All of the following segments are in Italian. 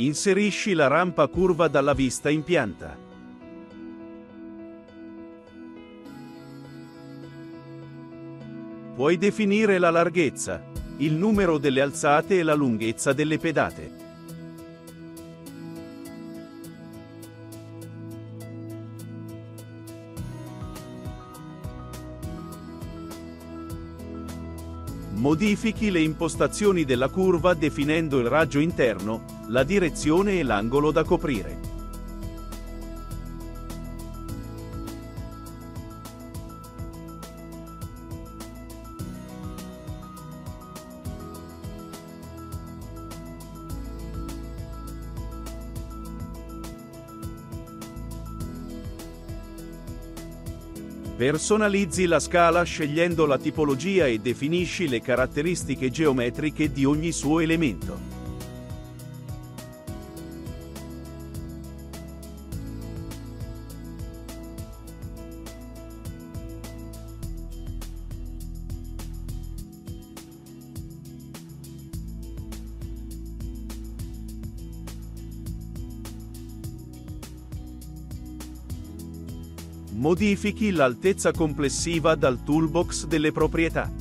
Inserisci la rampa curva dalla vista in pianta. Puoi definire la larghezza, il numero delle alzate e la lunghezza delle pedate. Modifichi le impostazioni della curva definendo il raggio interno, la direzione e l'angolo da coprire. Personalizzi la scala scegliendo la tipologia e definisci le caratteristiche geometriche di ogni suo elemento. Modifichi l'altezza complessiva dal toolbox delle proprietà.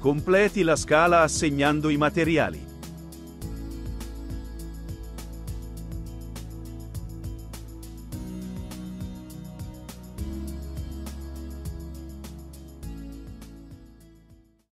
Completi la scala assegnando i materiali.